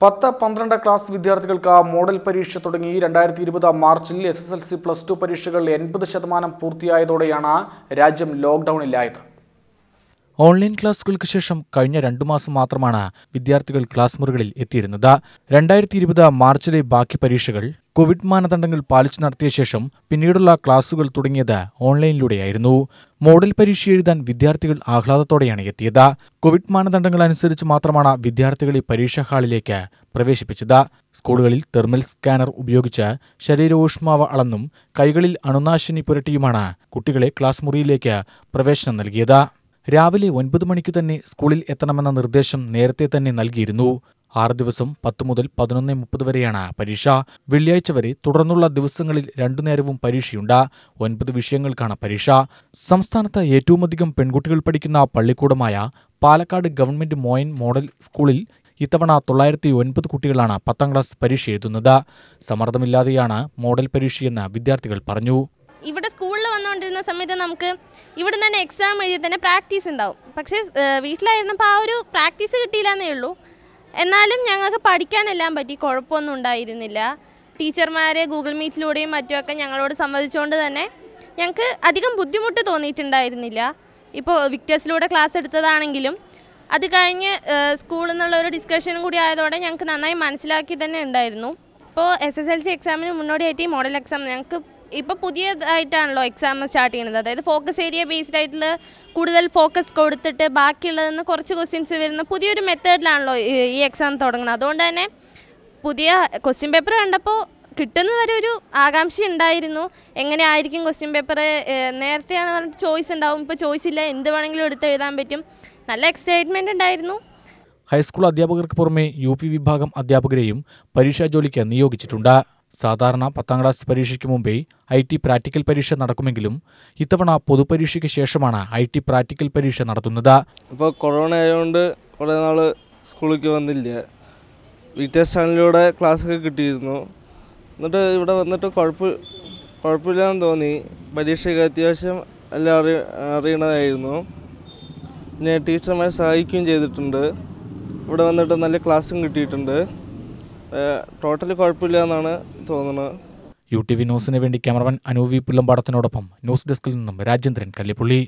പത്ത് പന്ത്രണ്ട് ക്ലാസ് വിദ്യാർത്ഥികൾക്ക് മോഡൽ പരീക്ഷ തുടങ്ങി. രണ്ടായിരത്തി ഇരുപത് മാർച്ചിൽ S S L C plus two പരീക്ഷകൾ എൺപത് ശതമാനം പൂർത്തിയായതോടെയാണ് രാജ്യം ലോക്ക്ഡൌണിലായത് ഓൺലൈൻ ക്ലാസുകൾക്ക് ശേഷം കഴിഞ്ഞ രണ്ടു മാസം മാത്രമാണ് വിദ്യാർത്ഥികൾ ക്ലാസ് മുറികളിൽ എത്തിയിരുന്നത്. രണ്ടായിരത്തി ഇരുപത് മാർച്ചിലെ ബാക്കി പരീക്ഷകൾ കോവിഡ് മാനദണ്ഡങ്ങൾ പാലിച്ചു നടത്തിയ ശേഷം പിന്നീടുള്ള ക്ലാസുകൾ തുടങ്ങിയത് ഓൺലൈനിലൂടെയായിരുന്നു. മോഡൽ പരീക്ഷ എഴുതാൻ വിദ്യാർത്ഥികൾ ആഹ്ലാദത്തോടെയാണ് എത്തിയത്. കോവിഡ് മാനദണ്ഡങ്ങൾ അനുസരിച്ച് മാത്രമാണ് വിദ്യാർത്ഥികളെ പരീക്ഷാ ഹാളിലേക്ക് പ്രവേശിപ്പിച്ചത്. സ്കൂളുകളിൽ തെർമൽ സ്കാനർ ഉപയോഗിച്ച് ശരീരോഷ്മാവ് അളന്നും കൈകളിൽ അണുനാശിനി പുരട്ടിയുമാണ് കുട്ടികളെ ക്ലാസ് മുറിയിലേക്ക് പ്രവേശനം നൽകിയത്. രാവിലെ ഒൻപത് മണിക്ക് തന്നെ സ്കൂളിൽ എത്തണമെന്ന നിർദ്ദേശം നേരത്തെ തന്നെ നൽകിയിരുന്നു. ആറ് ദിവസം പത്ത് മുതൽ പതിനൊന്ന് മുപ്പത് വരെയാണ് പരീക്ഷ. വെള്ളിയാഴ്ച വരെ തുടർന്നുള്ള ദിവസങ്ങളിൽ രണ്ടു നേരവും പരീക്ഷയുണ്ട്. ഒൻപത് വിഷയങ്ങൾക്കാണ് പരീക്ഷ. സംസ്ഥാനത്ത് ഏറ്റവുമധികം പെൺകുട്ടികൾ പഠിക്കുന്ന പള്ളിക്കൂടമായ പാലക്കാട് ഗവൺമെന്റ് മോയൻ മോഡൽ സ്കൂളിൽ ഇത്തവണ തൊള്ളായിരത്തി ഒൻപത് കുട്ടികളാണ് പത്താം ക്ലാസ് പരീക്ഷ എഴുതുന്നത്. സമ്മർദ്ദമില്ലാതെയാണ് മോഡൽ പരീക്ഷയെന്ന് വിദ്യാർത്ഥികൾ പറഞ്ഞു. ഇവിടെ സ്കൂളിൽ വന്നുകൊണ്ടിരുന്ന സമയത്ത് നമുക്ക് ഇവിടെ തന്നെ എക്സാം എഴുതി തന്നെ പ്രാക്ടീസ് ഉണ്ടാവും. പക്ഷേ വീട്ടിലായിരുന്നപ്പോൾ ആ ഒരു പ്രാക്ടീസ് കിട്ടിയില്ല എന്നേ ഉള്ളൂ. എന്നാലും ഞങ്ങൾക്ക് പഠിക്കാനെല്ലാം പറ്റി. കുഴപ്പമൊന്നും ഉണ്ടായിരുന്നില്ല. ടീച്ചർമാരെ ഗൂഗിൾ മീറ്റിലൂടെയും മറ്റുമൊക്കെ ഞങ്ങളോട് സംവദിച്ചുകൊണ്ട് തന്നെ ഞങ്ങൾക്ക് അധികം ബുദ്ധിമുട്ട് തോന്നിയിട്ടുണ്ടായിരുന്നില്ല. ഇപ്പോൾ വിക്ടേഴ്സിലൂടെ ക്ലാസ് എടുത്തതാണെങ്കിലും അത് കഴിഞ്ഞ് സ്കൂളിൽ നിന്നുള്ള ഒരു ഡിസ്കഷനും കൂടി ആയതോടെ ഞങ്ങൾക്ക് നന്നായി മനസ്സിലാക്കി തന്നെ ഉണ്ടായിരുന്നു. ഇപ്പോൾ എസ് എസ് എൽ സി എക്സാമിന് മുന്നോടിയായിട്ട് ഈ മോഡൽ എക്സാം ഞങ്ങൾക്ക് ഇപ്പോൾ പുതിയതായിട്ടാണല്ലോ എക്സാം സ്റ്റാർട്ട് ചെയ്യുന്നത്. അതായത് ഫോക്കസ് ഏരിയ ബേസ്ഡ് ആയിട്ടുള്ള കൂടുതൽ ഫോക്കസ് കൊടുത്തിട്ട് ബാക്കിയുള്ളതെന്ന് കുറച്ച് ക്വസ്റ്റ്യൻസ് വരുന്ന പുതിയൊരു മെത്തേഡിലാണല്ലോ ഈ- എക്സാം തുടങ്ങുന്നത്. അതുകൊണ്ട് തന്നെ പുതിയ ക്വസ്റ്റ്യൻ പേപ്പർ കണ്ടപ്പോൾ കിട്ടുന്ന വരെ ഒരു ആകാംക്ഷ ഉണ്ടായിരുന്നു. എങ്ങനെയായിരിക്കും ക്വസ്റ്റ്യൻ പേപ്പർ നേരത്തെയാണ് പറഞ്ഞിട്ട് ചോയ്സ് ഉണ്ടാവും. ഇപ്പോൾ ചോയ്സ് ഇല്ല. എന്ത് വേണമെങ്കിലും എടുത്ത് എഴുതാൻ പറ്റും. നല്ല എക്സൈറ്റ്മെന്റ് ഉണ്ടായിരുന്നു. ഹൈസ്കൂൾ അധ്യാപകർക്ക് പുറമെ യു പി വിഭാഗം അധ്യാപകരെയും പരീക്ഷാ ജോലിക്ക് നിയോഗിച്ചിട്ടുണ്ട്. സാധാരണ പത്താം ക്ലാസ് പരീക്ഷയ്ക്ക് മുമ്പേ ഐ ടി പ്രാക്ടിക്കൽ പരീക്ഷ നടക്കുമെങ്കിലും ഇത്തവണ പൊതുപരീക്ഷയ്ക്ക് ശേഷമാണ് ഐ ടി പ്രാക്ടിക്കൽ പരീക്ഷ നടത്തുന്നത്. ഇപ്പോൾ കൊറോണ ആയതുകൊണ്ട് കുറേ നാൾ സ്കൂളിലേക്ക് വന്നില്ല. വീറ്റേഴ്സ് ചാനലിലൂടെ ക്ലാസ്സൊക്കെ കിട്ടിയിരുന്നു. എന്നിട്ട് ഇവിടെ വന്നിട്ട് കുഴപ്പ കുഴപ്പമില്ലാന്ന് തോന്നി. പരീക്ഷയ്ക്ക് അത്യാവശ്യം എല്ലാം അറി അറിയണതായിരുന്നു. പിന്നെ ടീച്ചർമാരെ സഹായിക്കുകയും ചെയ്തിട്ടുണ്ട്. ഇവിടെ വന്നിട്ട് നല്ല ക്ലാസ്സും കിട്ടിയിട്ടുണ്ട്. ടോട്ടലി കുഴപ്പമില്ല എന്നാണ് തോന്നുന്നത്. യു ടി വി ന്യൂസിന് വേണ്ടി ക്യാമറമാൻ അനൂവി പുല്ലമ്പാടത്തിനോടൊപ്പം ന്യൂസ് ഡെസ്കിൽ നിന്നും രാജേന്ദ്രൻ കല്ലിപ്പുള്ളി.